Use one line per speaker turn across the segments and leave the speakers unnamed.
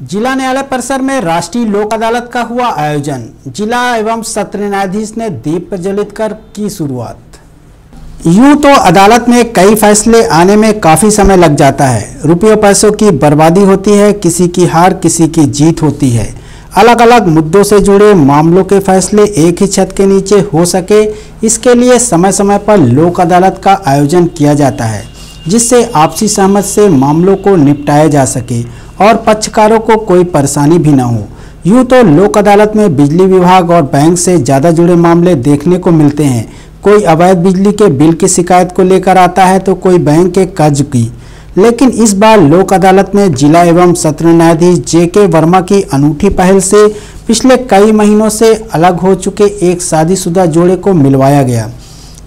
जिला न्यायालय परिसर में राष्ट्रीय लोक अदालत का हुआ आयोजन। जिला एवं सत्र न्यायाधीश ने दीप प्रज्वलित कर की शुरुआत। यूँ तो अदालत में कई फैसले आने में काफ़ी समय लग जाता है। रुपयों पैसों की बर्बादी होती है, किसी की हार, किसी की जीत होती है। अलग अलग मुद्दों से जुड़े मामलों के फैसले एक ही छत के नीचे हो सके, इसके लिए समय समय पर लोक अदालत का आयोजन किया जाता है, जिससे आपसी सहमत से मामलों को निपटाया जा सके और पक्षकारों को कोई परेशानी भी न हो। यूँ तो लोक अदालत में बिजली विभाग और बैंक से ज़्यादा जुड़े मामले देखने को मिलते हैं। कोई अवैध बिजली के बिल की शिकायत को लेकर आता है तो कोई बैंक के कर्ज की। लेकिन इस बार लोक अदालत में जिला एवं सत्र न्यायाधीश जे के वर्मा की अनूठी पहल से पिछले कई महीनों से अलग हो चुके एक शादीशुदा जोड़े को मिलवाया गया।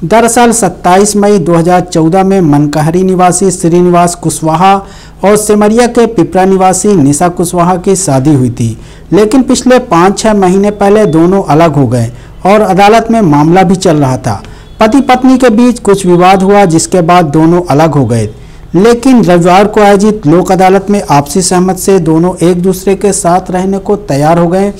दरअसल 27 मई 2014 में मनकहरी निवासी श्रीनिवास कुशवाहा और सिमरिया के पिपरा निवासी निशा कुशवाहा की शादी हुई थी। लेकिन पिछले पाँच छः महीने पहले दोनों अलग हो गए और अदालत में मामला भी चल रहा था। पति पत्नी के बीच कुछ विवाद हुआ, जिसके बाद दोनों अलग हो गए। लेकिन रविवार को आयोजित लोक अदालत में आपसी सहमत से दोनों एक दूसरे के साथ रहने को तैयार हो गए।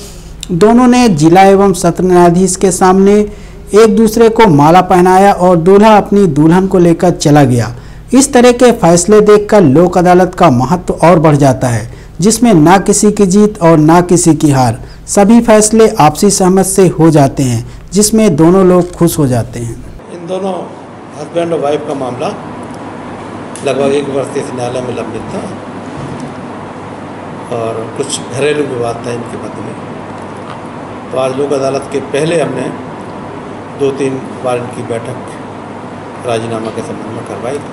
दोनों ने जिला एवं सत्र न्यायाधीश के सामने एक दूसरे को माला पहनाया और दूल्हा अपनी दुल्हन को लेकर चला गया। इस तरह के फैसले देखकर लोक अदालत का महत्व और बढ़ जाता है, जिसमें ना किसी की जीत और ना किसी की हार, सभी फैसले आपसी सहमत से हो जाते हैं, जिसमें दोनों लोग खुश हो जाते हैं।
इन दोनों हस्बैंड और वाइफ का मामला लगभग एक वर्ष से न्यायालय में लंबित था और कुछ घरेलू विवाद था इनके मध्य में। तो आज लोक अदालत के पहले हमने दो तीन बार इनकी बैठक राजीनामा के संबंध में करवाई थी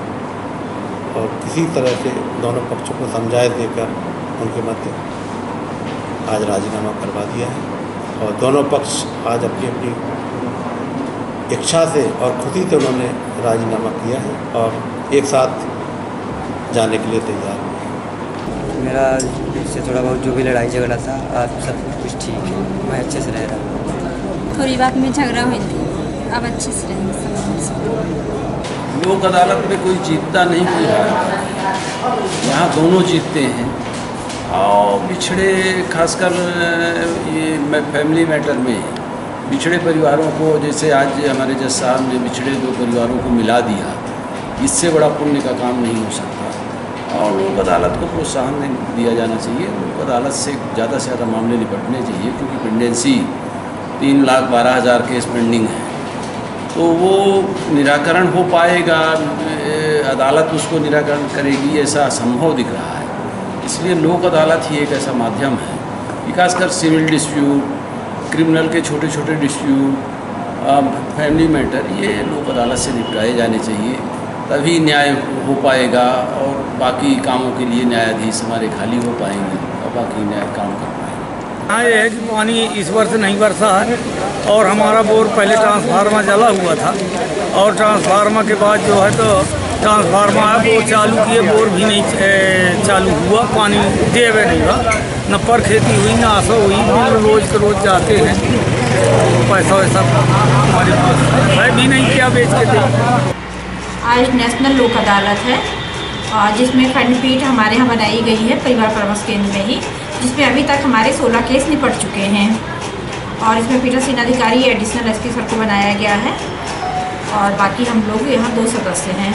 और किसी तरह से दोनों पक्षों को समझाइश देकर उनके मध्य आज राजीनामा करवा दिया है और दोनों पक्ष आज अपनी अपनी इच्छा से और खुशी से उन्होंने राजीनामा किया है और एक साथ जाने के लिए तैयार हुए
मेरा इससे थोड़ा बहुत जो भी लड़ाई झगड़ा था आज सब कुछ ठीक है। मैं अच्छे से रह रहा हूँ।
थोड़ी बात में झगड़ा हुई थी अब अच्छे से रहेंगे
लोक अदालत में कोई जीतता नहीं कोई यहाँ दोनों जीतते हैं। और पिछड़े, खासकर ये फैमिली मैटर में, पिछड़े परिवारों को, जैसे आज हमारे जज साहब ने पिछड़े दो परिवारों को मिला दिया, इससे बड़ा पुण्य का काम नहीं हो सकता। और लोक अदालत को प्रोत्साहन दिया जाना चाहिए। लोक अदालत से ज़्यादा से ज़्यादा मामले निपटने चाहिए, क्योंकि पेंडेंसी तीन लाख बारह हज़ार केस पेंडिंग है। तो वो निराकरण हो पाएगा अदालत उसको निराकरण करेगी, ऐसा असंभव दिख रहा है। इसलिए लोक अदालत ही एक ऐसा माध्यम है। खासकर सिविल डिस्प्यूट, क्रिमिनल के छोटे छोटे डिस्प्यूट फैमिली मैटर, ये लोक अदालत से निपटाए जाने चाहिए। तभी न्याय हो पाएगा और बाकी कामों के लिए न्यायाधीश हमारे खाली हो पाएँगे और बाकी न्याय काम कर पाएँगे।
हाँ ये है कि पानी इस वर्ष नहीं बरसा है और हमारा बोर पहले ट्रांसफार्मर जला हुआ था और ट्रांसफार्मर के बाद जो है तो ट्रांसफार्मर है बोर चालू किए, बोर भी नहीं चालू हुआ, पानी देवे नहीं हुआ। न पर खेती हुई, न आसो हुई बिल रोज के रोज जाते हैं। पैसा वैसा हमारे पास है भी नहीं, क्या बेच के दे
आज नेशनल लोक अदालत है जिसमें खंडपीठ हमारे यहाँ बनाई गई है, परिवार परामर्श केंद्र में ही। जिसमें अभी तक हमारे 16 केस निपट चुके हैं और इसमें पीठासीन अधिकारी एडिशनल एसपी सर को बनाया गया है और बाकी हम लोग यहाँ दो सदस्य हैं।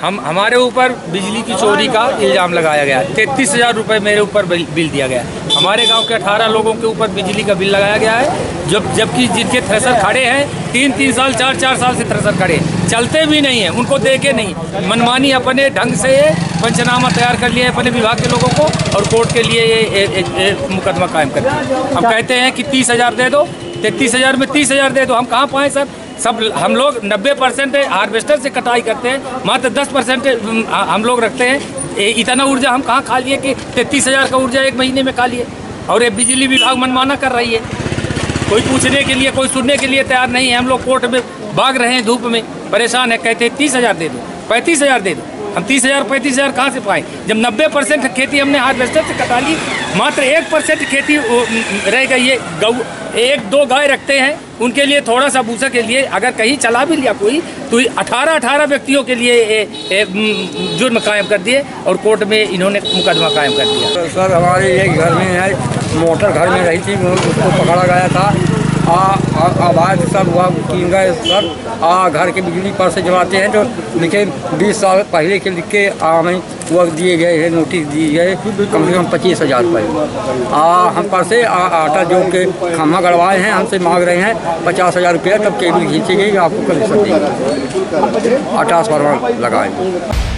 हम, हमारे ऊपर बिजली की चोरी का इल्ज़ाम लगाया गया। तैतीस हज़ार रुपये मेरे ऊपर बिल दिया गया। हमारे गाँव के 18 लोगों के ऊपर बिजली का बिल लगाया गया है। जब, जबकि जिनके थ्रेसर खड़े हैं तीन तीन साल चार चार साल से थ्रेसर खड़े चलते भी नहीं हैं उनको देखे नहीं। मनमानी अपने ढंग से पंचनामा तैयार कर लिए अपने विभाग के लोगों को और कोर्ट के लिए ये मुकदमा कायम कर हम कहते हैं कि तीस हज़ार दे दो तैतीस हज़ार में तीस हज़ार दे दो। हम कहाँ पाएँ सर? सब हम लोग 90 परसेंट हार्वेस्टर से कटाई करते हैं मात्र 10 परसेंट हम लोग रखते हैं। इतना ऊर्जा हम कहाँ खा लिए कि तैतीस हज़ार का ऊर्जा एक महीने में खा लिए? और ये बिजली विभाग मनमाना कर रही है। कोई पूछने के लिए कोई सुनने के लिए तैयार नहीं है। हम लोग कोर्ट में भाग रहे हैं धूप में परेशान है कहते हैं तीस हज़ार दे दो पैंतीस हज़ार दे दो। हम तीस हज़ार पैंतीस हज़ार कहाँ से पाएँ? जब नब्बे परसेंट खेती हमने हार्वेस्टर से कटा ली मात्र एक परसेंट खेती रह गई है। गौ एक दो गाय रखते हैं उनके लिए थोड़ा सा भूसा के लिए अगर कहीं चला भी लिया कोई तो अठारह अठारह व्यक्तियों के लिए ए, ए, जुर्म कायम कर दिए और कोर्ट में इन्होंने मुकदमा कायम कर दिया।
सर हमारे ये घर में है मोटर घर में रही थी उसको पकड़ा गया था। आ, आ, आवाज़ सब हुआ कीन गए सर आ घर के बिजली पर से जमाते हैं तो लिखे बीस साल पहले के लिख के हमें वो दिए गए हैं नोटिस दिए गए कम से कम पच्चीस हज़ार रुपये आ हम पर से आ, आटा जो के खम्मा गड़वाए हैं हमसे मांग रहे हैं पचास हज़ार रुपया तब केबल खींची गई आपको कमीशन देंगे आटा फरमा लगाएँगे